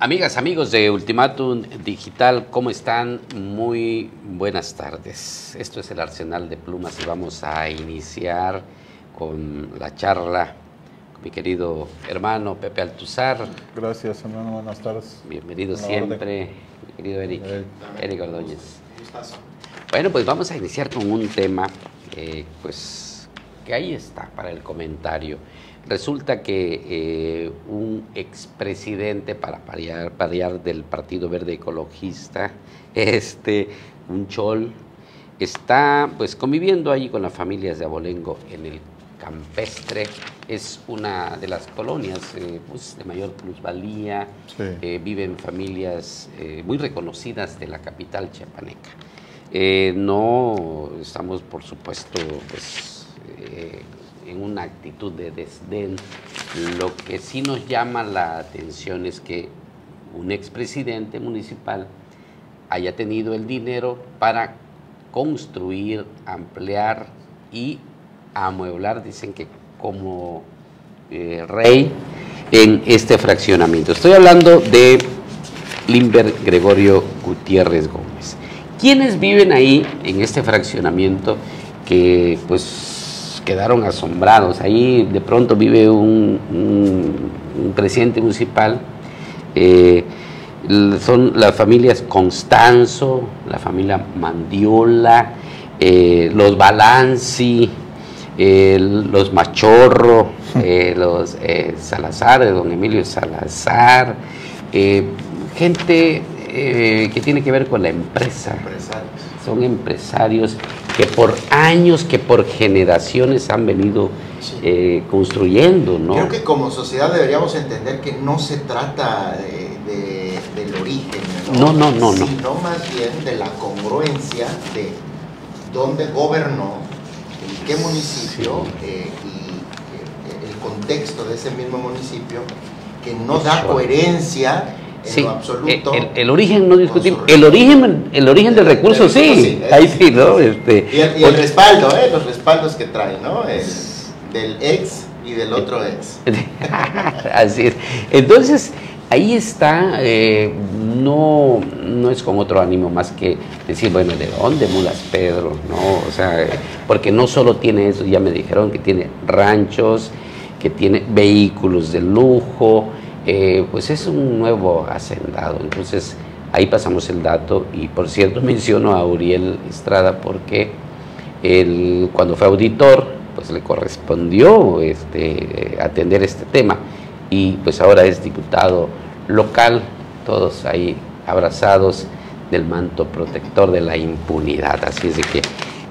Amigas, amigos de Ultimatum Digital, ¿cómo están? Muy buenas tardes. Esto es el Arsenal de Plumas y vamos a iniciar con la charla con mi querido hermano Pepe Altuzar. Gracias, hermano. Buenas tardes. Bienvenido siempre, mi querido Eric. Eric, Ordóñez. Bueno, pues vamos a iniciar con un tema, eh, pues, que ahí está para el comentario. Resulta que eh, un expresidente para pariar, del Partido Verde Ecologista, este, un chol, está pues conviviendo ahí con las familias de Abolengo en el campestre. Es una de las colonias eh, pues, de mayor plusvalía. Eh, viven familias muy reconocidas de la capital chiapaneca. no estamos, por supuesto, pues en una actitud de desdén. Lo que sí nos llama la atención es que un expresidente municipal haya tenido el dinero para construir, ampliar y amueblar, dicen que como eh, rey, en este fraccionamiento. Estoy hablando de Limber Gregorio Gutiérrez Gómez. ¿Quiénes viven ahí en este fraccionamiento que pues quedaron asombrados. Ahí de pronto vive un, presidente municipal. Eh, son las familias Constanzo, la familia Mandiola, eh, los Balanzi, los Machorro, eh, los Salazar, de don Emilio Salazar, gente que tiene que ver con la empresa. Son empresarios que por años, que por generaciones han venido eh, construyendo, ¿no? Creo que como sociedad deberíamos entender que no se trata del origen, ¿no? No, no, no, Sino más bien de la congruencia de dónde gobernó, en qué municipio eh, y eh, el contexto de ese mismo municipio que no da coherencia sí, absoluto. El, origen no discutimos. El origen, el origen del recurso, sí. Ahí sí, ¿no? Este, y el, respaldo, ¿eh? Los respaldos que trae, ¿no? del ex y del otro ex. Así es. Entonces, ahí está, eh, no, no es con otro ánimo más que decir, bueno, ¿de dónde mulas Pedro? ¿No? O sea, porque no solo tiene eso, ya me dijeron que tiene ranchos, que tiene vehículos de lujo, eh, pues es un nuevo hacendado. Entonces ahí pasamos el dato y por cierto menciono a Uriel Estrada porque él, cuando fue auditor pues le correspondió este, atender este tema y pues ahora es diputado local, todos ahí abrazados del manto protector de la impunidad. Así es de que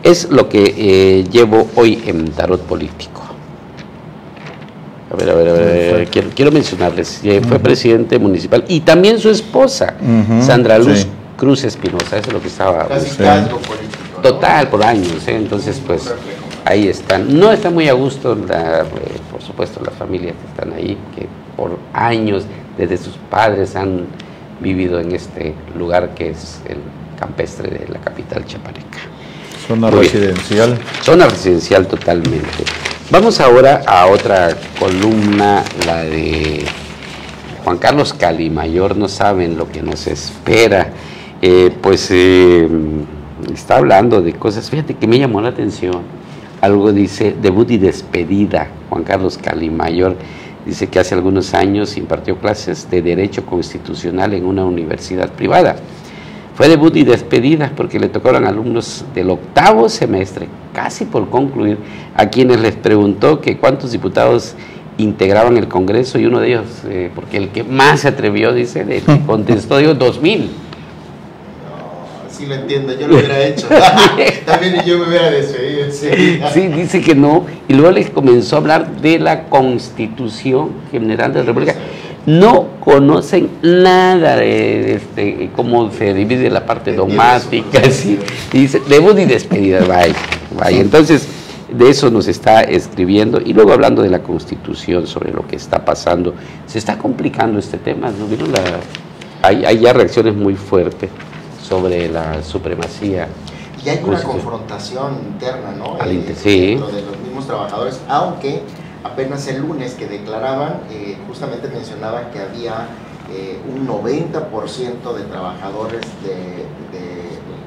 es lo que eh, llevo hoy en Tarot Político. A ver, a ver, a ver, quiero, mencionarles, fue presidente municipal y también su esposa, Sandra Luz Cruz Espinosa, eso es lo que estaba... Total, por años, ¿eh? entonces pues ahí están. No está muy a gusto, eh, por supuesto, las familias que están ahí, que por años, desde sus padres, han vivido en este lugar que es el campestre de la capital chapaneca. Zona residencial. Zona residencial totalmente. Vamos ahora a otra columna, la de Juan Carlos Calimayor, no saben lo que nos espera. Eh, pues eh, está hablando de cosas, fíjate que me llamó la atención. Algo dice debut y despedida. Juan Carlos Calimayor dice que hace algunos años impartió clases de Derecho Constitucional en una universidad privada. Fue debut y despedida porque le tocaron alumnos del octavo semestre, casi por concluir, a quienes les preguntó que cuántos diputados integraban el Congreso y uno de ellos, eh, porque el que más se atrevió, dice, le contestó, digo, dos mil. sí lo entiendo, yo lo hubiera hecho. También yo me hubiera despedido. Sí. sí, dice que no. Y luego les comenzó a hablar de la Constitución General de la República no conocen nada de este, cómo se divide la parte dogmática, y dice, debut y despedida, vaya, vaya. Entonces, de eso nos está escribiendo y luego hablando de la Constitución, sobre lo que está pasando, se está complicando este tema, ¿no? hay, ya reacciones muy fuertes sobre la supremacía. Y hay una confrontación interna, ¿no? Eh, sí. Dentro de los mismos trabajadores, aunque apenas el lunes que declaraban, eh, justamente mencionaban que había eh, un 90% de trabajadores del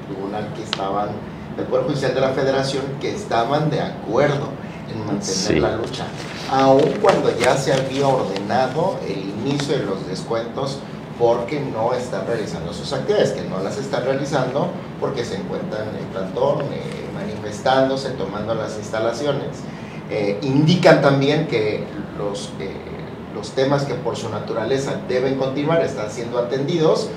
tribunal que estaban, del Poder Judicial de la Federación, que estaban de acuerdo en mantener la lucha, aun cuando ya se había ordenado el inicio de los descuentos porque no están realizando sus actividades, que no las están realizando porque se encuentran en plantón, eh, manifestándose, tomando las instalaciones. Eh, indican también que los, eh, los temas que por su naturaleza deben continuar están siendo atendidos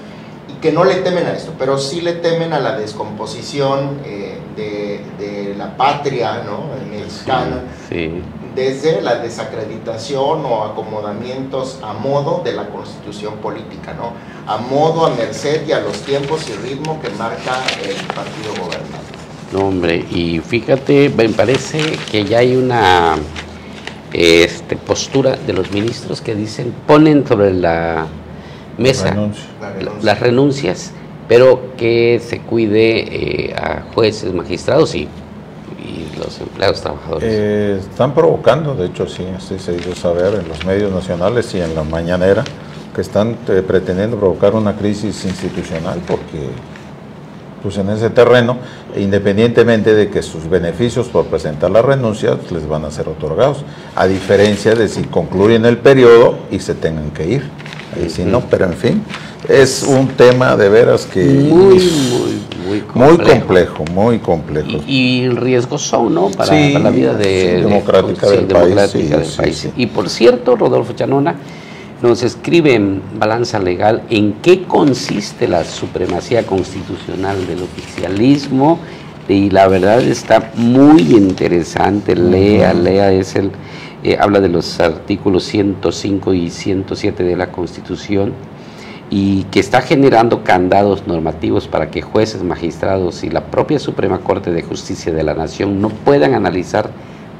y que no le temen a esto, pero sí le temen a la descomposición de, de, la patria ¿no? mexicana. Sí desde la desacreditación o acomodamientos a modo de la constitución política, ¿no? a modo, a merced y a los tiempos y ritmo que marca el partido gobernante. No, hombre, y fíjate, me parece que ya hay una este, postura de los ministros que dicen, ponen sobre la mesa las renuncias, pero que se cuide eh, a jueces, magistrados y los empleados trabajadores? Eh, están provocando, de hecho sí, sí se hizo saber en los medios nacionales y en la mañanera, que están eh, pretendiendo provocar una crisis institucional porque pues en ese terreno, independientemente de que sus beneficios por presentar la renuncia les van a ser otorgados, a diferencia de si concluyen el periodo y se tengan que ir. Y si no, pero en fin, es un tema de veras que... Muy, muy muy complejo. Muy complejo, Y, riesgos son, ¿no? Para, la vida de, democrática, del, país, Y por cierto, Rodolfo Chanona nos escribe en Balanza Legal en qué consiste la supremacía constitucional del oficialismo y la verdad está muy interesante, lea, lea, es el, eh, habla de los artículos 105 y 107 de la Constitución y que está generando candados normativos para que jueces, magistrados y la propia Suprema Corte de Justicia de la Nación no puedan analizar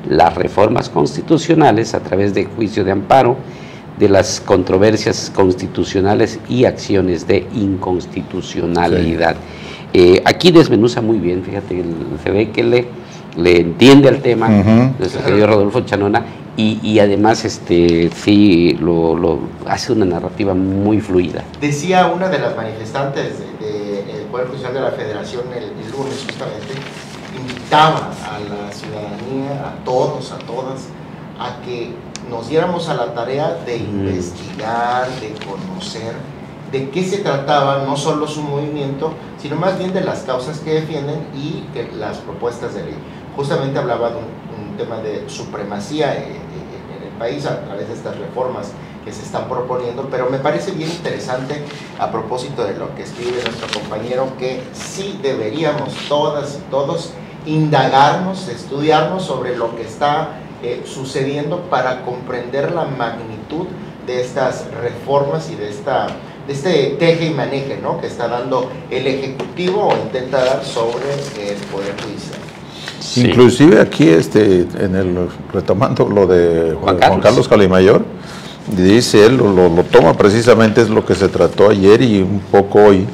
las reformas constitucionales a través de juicio de amparo de las controversias constitucionales y acciones de inconstitucionalidad. Eh, aquí desmenuza muy bien, fíjate, se ve que le, le entiende al tema, uh Rodolfo Chanona, y, además este sí lo, hace una narrativa muy fluida. Decía una de las manifestantes del Poder Judicial de la Federación el, lunes justamente, invitaba a la ciudadanía, a todos, a todas, a que nos diéramos a la tarea de investigar, de conocer de qué se trataba no solo su movimiento, sino más bien de las causas que defienden y las propuestas de ley. Justamente hablaba de un, tema de supremacía en, el país a través de estas reformas que se están proponiendo, pero me parece bien interesante a propósito de lo que escribe nuestro compañero que sí deberíamos todas y todos indagarnos, estudiarnos sobre lo que está eh, sucediendo para comprender la magnitud de estas reformas y de esta de este teje y maneje ¿no? que está dando el Ejecutivo o intenta dar sobre el Poder Judicial. Inclusive aquí, este, en el, retomando lo de Juan, Carlos, Calimayor, dice él, lo, lo, toma precisamente, es lo que se trató ayer y un poco hoy,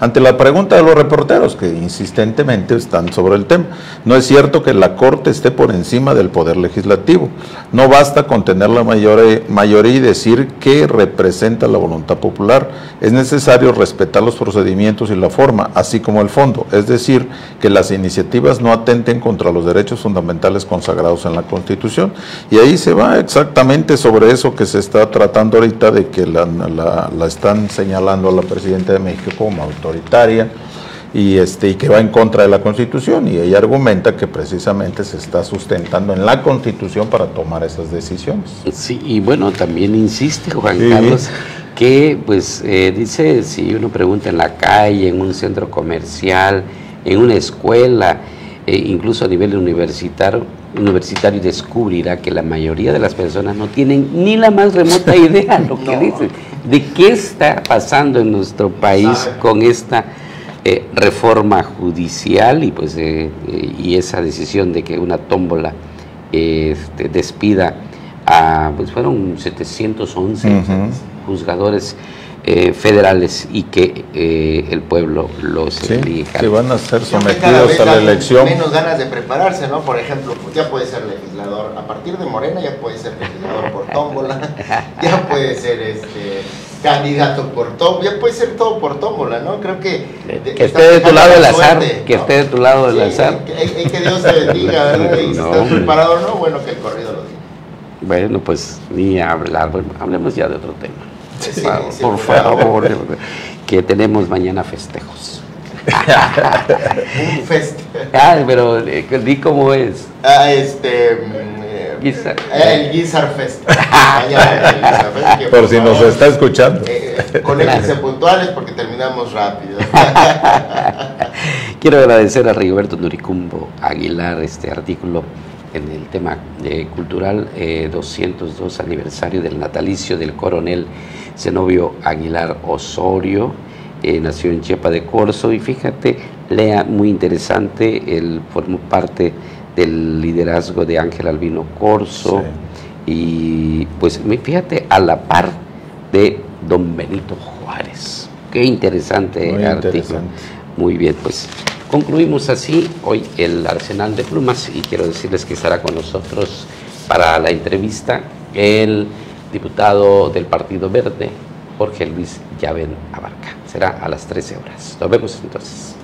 ante la pregunta de los reporteros que insistentemente están sobre el tema. No es cierto que la Corte esté por encima del Poder Legislativo. No basta con tener la mayoría y decir que representa la voluntad popular. Es necesario respetar los procedimientos y la forma, así como el fondo. Es decir, que las iniciativas no atenten contra los derechos fundamentales consagrados en la Constitución. Y ahí se va exactamente sobre eso que se está tratando ahorita de que la, están señalando a la Presidenta de México como autor autoritaria y, este, y que va en contra de la Constitución. Y ella argumenta que precisamente se está sustentando en la Constitución para tomar esas decisiones. Sí, y bueno, también insiste Juan Carlos que pues eh, dice, si uno pregunta en la calle, en un centro comercial, en una escuela, e incluso a nivel universitario, universitario descubrirá que la mayoría de las personas no tienen ni la más remota idea lo que dicen, de qué está pasando en nuestro país con esta eh, reforma judicial y pues eh, eh, y esa decisión de que una tómbola este, despida a pues fueron 711 juzgadores eh, federales y que eh, el pueblo los elija. Que van a ser sometidos a la elección. Menos ganas de prepararse, ¿no? Por ejemplo, pues ya puede ser legislador, a partir de Morena ya puede ser legislador por tómbola, ya puede ser este candidato por todo, ya puede ser todo por tómbola, ¿no? Creo que... que esté de tu lado el azar, que esté de tu lado el azar. Que, que, Dios te bendiga, ¿verdad? Y si estás preparado o no, bueno, que el corrido lo diga. Bueno, pues ni hablar, bueno, hablemos ya de otro tema. Sí, por favor, que tenemos mañana festejos. Un fest. Ah, pero eh, di cómo es. Ah, este Guizar. El Guizar Fest. por, si nos está escuchando. Eh, puntuales porque terminamos rápido. Quiero agradecer a Rigoberto Nuricumbo Aguilar este artículo en el tema eh, cultural 202 eh, aniversario del natalicio del coronel Zenobio Aguilar Osorio. nació en Chepa de Corzo y fíjate, lea muy interesante, él formó parte del liderazgo de Ángel Albino Corso y pues fíjate a la par de don Benito Juárez. Qué interesante Muy artículo. Muy bien, pues concluimos así hoy el Arsenal de Plumas y quiero decirles que estará con nosotros para la entrevista el diputado del Partido Verde, Jorge Luis Llaven Abarca. Será a las 13 horas. Nos vemos entonces.